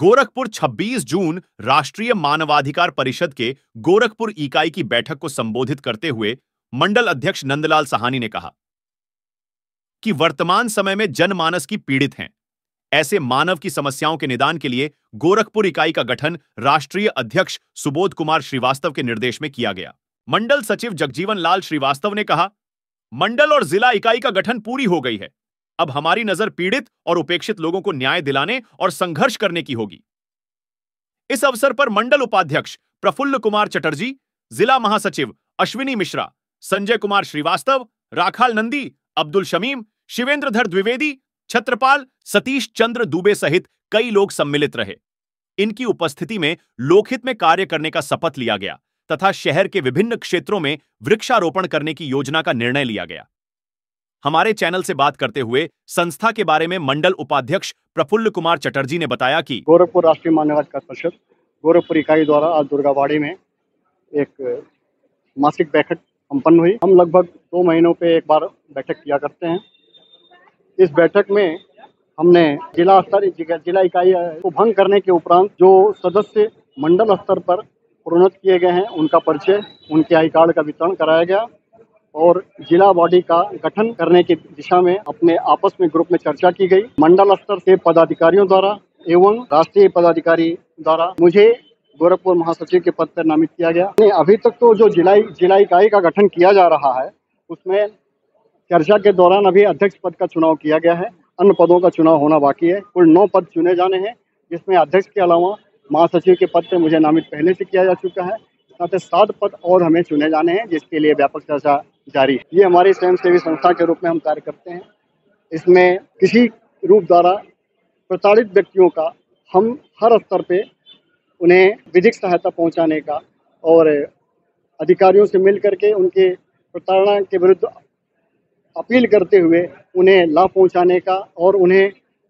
गोरखपुर 26 जून राष्ट्रीय मानवाधिकार परिषद के गोरखपुर इकाई की बैठक को संबोधित करते हुए मंडल अध्यक्ष नंदलाल सहानी ने कहा कि वर्तमान समय में जनमानस की पीड़ित हैं। ऐसे मानव की समस्याओं के निदान के लिए गोरखपुर इकाई का गठन राष्ट्रीय अध्यक्ष सुबोध कुमार श्रीवास्तव के निर्देश में किया गया। मंडल सचिव जगजीवन लाल श्रीवास्तव ने कहा, मंडल और जिला इकाई का गठन पूरी हो गई है। अब हमारी नज़र पीड़ित और उपेक्षित लोगों को न्याय दिलाने और संघर्ष करने की होगी। इस अवसर पर मंडल उपाध्यक्ष प्रफुल्ल कुमार चटर्जी, जिला महासचिव अश्विनी मिश्रा, संजय कुमार श्रीवास्तव, राखाल नंदी, अब्दुल शमीम, शिवेंद्रधर द्विवेदी, छत्रपाल सतीश चंद्र दुबे सहित कई लोग सम्मिलित रहे। इनकी उपस्थिति में लोकहित में कार्य करने का शपथ लिया गया तथा शहर के विभिन्न क्षेत्रों में वृक्षारोपण करने की योजना का निर्णय लिया गया। हमारे चैनल से बात करते हुए संस्था के बारे में मंडल उपाध्यक्ष प्रफुल्ल कुमार चटर्जी ने बताया कि गोरखपुर राष्ट्रीय मानवाधिकार परिषद, गोरखपुर इकाई द्वारा आज दुर्गावाड़ी में एक मासिक बैठक संपन्न हुई। हम लगभग दो महीनों पे एक बार बैठक किया करते हैं। इस बैठक में हमने जिला स्तर, जिला इकाई को भंग करने के उपरांत जो सदस्य मंडल स्तर पर प्रोन्नत किए गए हैं, उनका परिचय, उनके आई कार्ड का वितरण कराया गया। और जिला बॉडी का गठन करने की दिशा में अपने आपस में ग्रुप में चर्चा की गई। मंडल स्तर के पदाधिकारियों द्वारा एवं राष्ट्रीय पदाधिकारी द्वारा मुझे गोरखपुर महासचिव के पद पर नामित किया गया। अभी तक तो जो जिला जिला इकाई का गठन किया जा रहा है, उसमें चर्चा के दौरान अभी अध्यक्ष पद का चुनाव किया गया है। अन्य पदों का चुनाव होना बाकी है। कुल नौ पद चुने जाने हैं, जिसमें अध्यक्ष के अलावा महासचिव के पद पर मुझे नामित पहले से किया जा चुका है। साथ ही सात पद और हमें चुने जाने हैं, जिसके लिए व्यापक चर्चा जारी है। ये हमारी स्वयंसेवी संस्था के रूप में हम कार्य करते हैं। इसमें किसी रूप द्वारा प्रताड़ित व्यक्तियों का हम हर स्तर पे उन्हें विधिक सहायता पहुँचाने का और अधिकारियों से मिल करके उनके प्रताड़ना के विरुद्ध अपील करते हुए उन्हें लाभ पहुँचाने का और उन्हें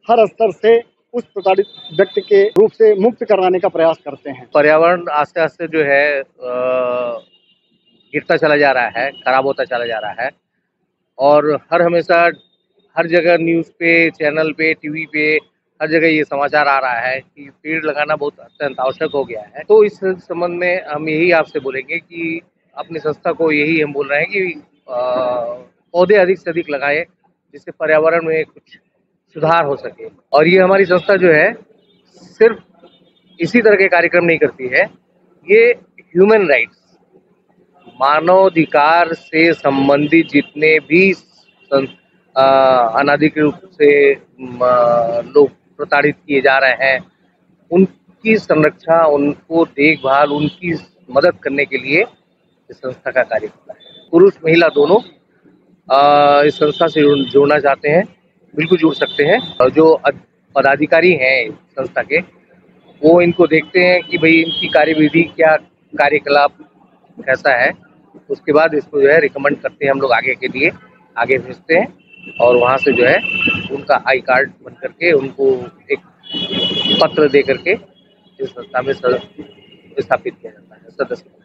हर स्तर से उस प्रताड़ित व्यक्ति के रूप से मुक्त कराने का प्रयास करते हैं। पर्यावरण आस्ते आस्ते जो है गिरता चला जा रहा है, खराब होता चला जा रहा है। और हर हमेशा, हर जगह न्यूज़ पे, चैनल पे, टीवी पे, हर जगह ये समाचार आ रहा है कि पेड़ लगाना बहुत अत्यंत आवश्यक हो गया है। तो इस संबंध में हम यही आपसे बोलेंगे कि अपनी संस्था को यही हम बोल रहे हैं कि पौधे अधिक से अधिक लगाए, जिससे पर्यावरण में कुछ सुधार हो सके। और ये हमारी संस्था जो है, सिर्फ़ इसी तरह के कार्यक्रम नहीं करती है। ये ह्यूमन राइट्स मानवाधिकार से संबंधित जितने भी अनाधिकृत रूप से लोग प्रताड़ित किए जा रहे हैं, उनकी संरक्षा, उनको देखभाल, उनकी मदद करने के लिए इस संस्था का कार्य करता है। पुरुष, महिला दोनों इस संस्था से जुड़ना चाहते हैं, बिल्कुल जुड़ सकते हैं। जो पदाधिकारी हैं संस्था के, वो इनको देखते हैं कि भाई इनकी कार्यविधि क्या, कार्यकलाप कैसा है। उसके बाद इसको जो है रिकमेंड करते हैं हम लोग आगे के लिए, आगे भेजते हैं और वहाँ से जो है उनका आई कार्ड बन करके उनको एक पत्र दे करके इस संस्था में स्थापित किया जाता है, सदस्य।